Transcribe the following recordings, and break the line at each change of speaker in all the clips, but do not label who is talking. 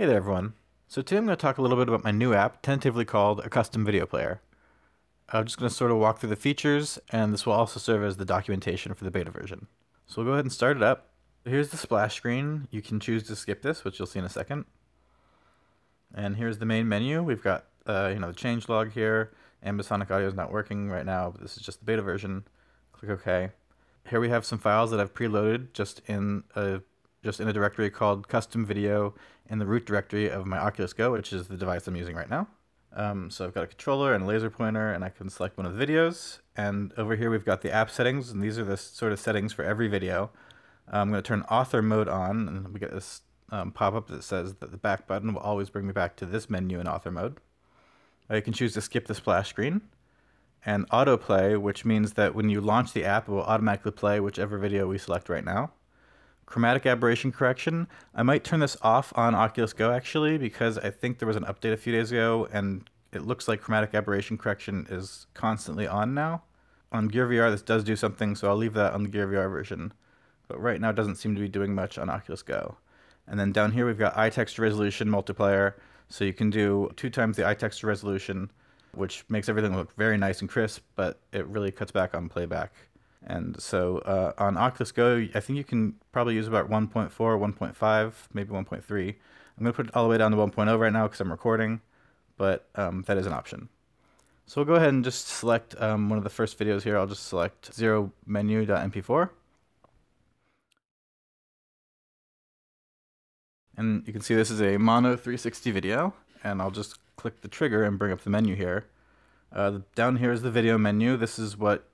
Hey there everyone. So today I'm going to talk a little bit about my new app, tentatively called a custom video player. I'm just going to sort of walk through the features and this will also serve as the documentation for the beta version. So we'll go ahead and start it up. Here's the splash screen. You can choose to skip this, which you'll see in a second. And here's the main menu. We've got uh, you know the change log here. Ambisonic audio is not working right now, but this is just the beta version. Click OK. Here we have some files that I've preloaded just in a just in a directory called custom video in the root directory of my Oculus Go, which is the device I'm using right now. Um, so I've got a controller and a laser pointer, and I can select one of the videos. And over here we've got the app settings, and these are the sort of settings for every video. I'm going to turn author mode on, and we get this um, pop-up that says that the back button will always bring me back to this menu in author mode. I can choose to skip the splash screen, and autoplay, which means that when you launch the app, it will automatically play whichever video we select right now chromatic aberration correction. I might turn this off on Oculus Go actually because I think there was an update a few days ago and it looks like chromatic aberration correction is constantly on now. On Gear VR this does do something so I'll leave that on the Gear VR version. But right now it doesn't seem to be doing much on Oculus Go. And then down here we've got eye texture resolution multiplier so you can do two times the eye texture resolution which makes everything look very nice and crisp but it really cuts back on playback. And so uh, on Oculus Go, I think you can probably use about 1.4, 1.5, maybe 1.3. I'm going to put it all the way down to 1.0 right now because I'm recording, but um, that is an option. So we'll go ahead and just select um, one of the first videos here. I'll just select zero menu.mp4. And you can see this is a mono 360 video, and I'll just click the trigger and bring up the menu here. Uh, down here is the video menu. This is what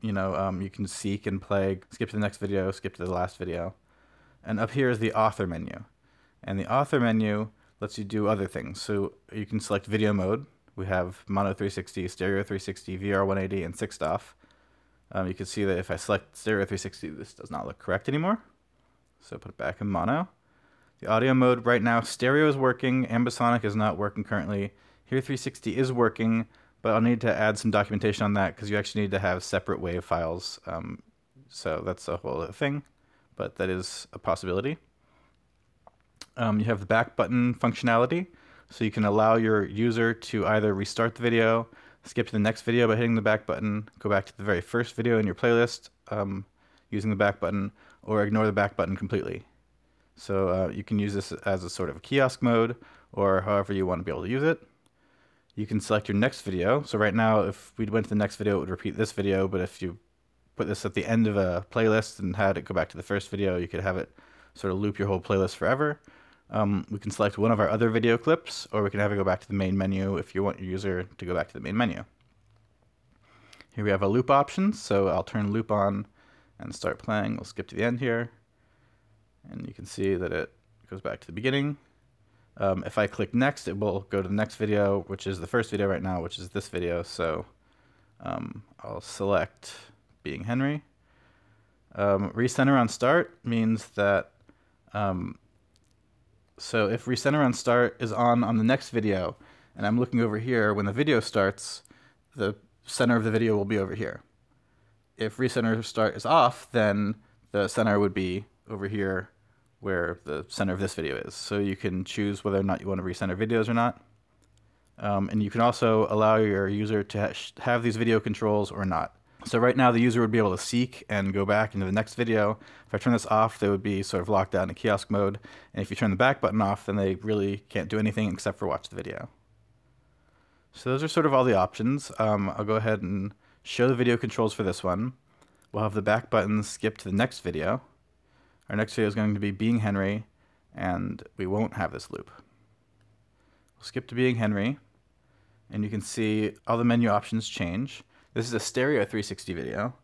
you know, um, you can seek and play, skip to the next video, skip to the last video. And up here is the author menu. And the author menu lets you do other things. So you can select video mode. We have mono 360, stereo 360, VR 180, and 6 DOF. Um, you can see that if I select stereo 360, this does not look correct anymore. So put it back in mono. The audio mode right now, stereo is working, ambisonic is not working currently. Here 360 is working, but I'll need to add some documentation on that because you actually need to have separate WAV files. Um, so that's a whole thing, but that is a possibility. Um, you have the back button functionality, so you can allow your user to either restart the video, skip to the next video by hitting the back button, go back to the very first video in your playlist um, using the back button, or ignore the back button completely. So uh, you can use this as a sort of kiosk mode, or however you want to be able to use it you can select your next video. So right now, if we went to the next video, it would repeat this video. But if you put this at the end of a playlist and had it go back to the first video, you could have it sort of loop your whole playlist forever. Um, we can select one of our other video clips, or we can have it go back to the main menu if you want your user to go back to the main menu. Here we have a loop option, so I'll turn loop on and start playing. We'll skip to the end here, and you can see that it goes back to the beginning. Um, if I click next, it will go to the next video, which is the first video right now, which is this video. So um, I'll select being Henry. Um, recenter on start means that, um, so if recenter on start is on on the next video, and I'm looking over here, when the video starts, the center of the video will be over here. If recenter start is off, then the center would be over here where the center of this video is. So you can choose whether or not you want to recenter videos or not. Um, and you can also allow your user to ha have these video controls or not. So right now the user would be able to seek and go back into the next video. If I turn this off, they would be sort of locked out in kiosk mode. And if you turn the back button off, then they really can't do anything except for watch the video. So those are sort of all the options. Um, I'll go ahead and show the video controls for this one. We'll have the back button skip to the next video. Our next video is going to be being Henry, and we won't have this loop. We'll skip to being Henry, and you can see all the menu options change. This is a stereo 360 video,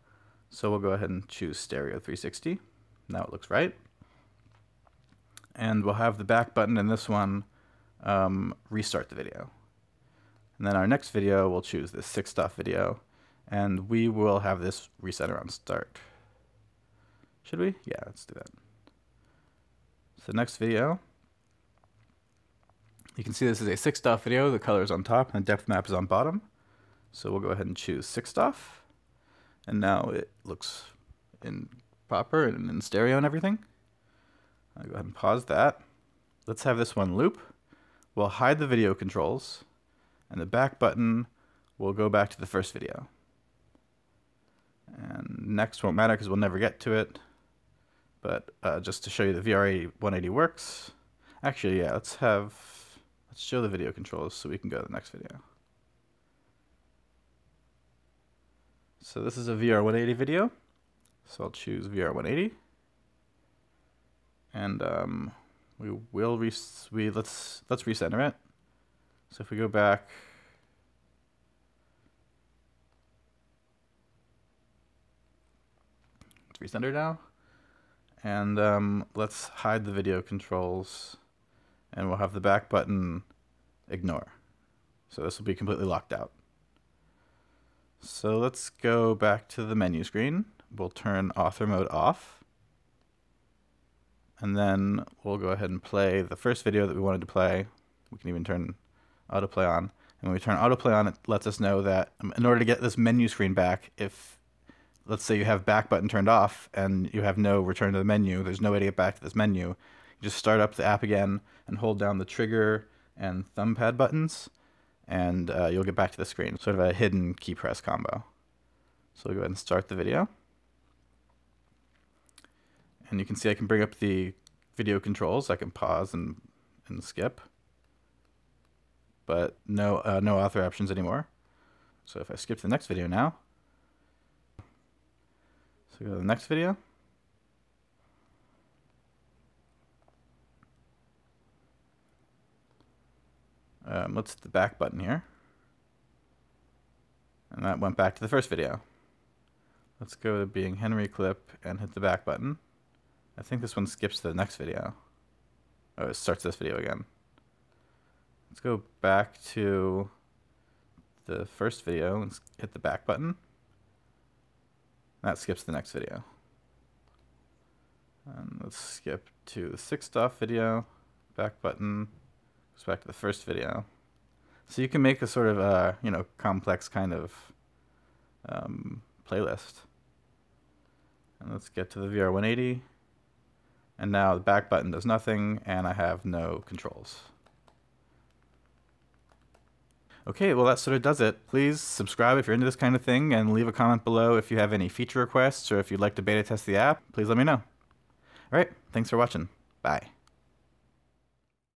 so we'll go ahead and choose stereo 360. Now it looks right. And we'll have the back button in this one um, restart the video. And then our next video, we'll choose this six DOF video, and we will have this reset around start. Should we? Yeah, let's do that. So next video, you can see this is a 6 DOF video. The color is on top and the depth map is on bottom. So we'll go ahead and choose 6 DOF. And now it looks in proper and in stereo and everything. I'll go ahead and pause that. let's have this one loop. We'll hide the video controls, and the back button will go back to the first video. And next won't matter because we'll never get to it. But uh, just to show you the VR 180 works, actually, yeah, let's have, let's show the video controls so we can go to the next video. So this is a VR 180 video. So I'll choose VR 180. And um, we will re we let's let's recenter it. So if we go back it's recenter now. And um, let's hide the video controls and we'll have the back button ignore. So this will be completely locked out. So let's go back to the menu screen. We'll turn author mode off. And then we'll go ahead and play the first video that we wanted to play. We can even turn autoplay on. And when we turn autoplay on, it lets us know that um, in order to get this menu screen back, if let's say you have back button turned off and you have no return to the menu, there's no way to get back to this menu. You just start up the app again and hold down the trigger and thumb pad buttons and uh, you'll get back to the screen. Sort of a hidden key press combo. So we'll go ahead and start the video. And you can see I can bring up the video controls. I can pause and, and skip. But no, uh, no author options anymore. So if I skip to the next video now, so go to the next video. Um, let's hit the back button here. And that went back to the first video. Let's go to being Henry clip and hit the back button. I think this one skips to the next video. Oh, it starts this video again. Let's go back to the first video and hit the back button. That skips the next video. And let's skip to the six DOF video, back button, goes back to the first video. So you can make a sort of, uh, you know, complex kind of um, playlist. And let's get to the VR 180. And now the back button does nothing, and I have no controls. Okay, well that sort of does it. Please subscribe if you're into this kind of thing, and leave a comment below if you have any feature requests or if you'd like to beta test the app. Please let me know. Alright, thanks for watching. Bye.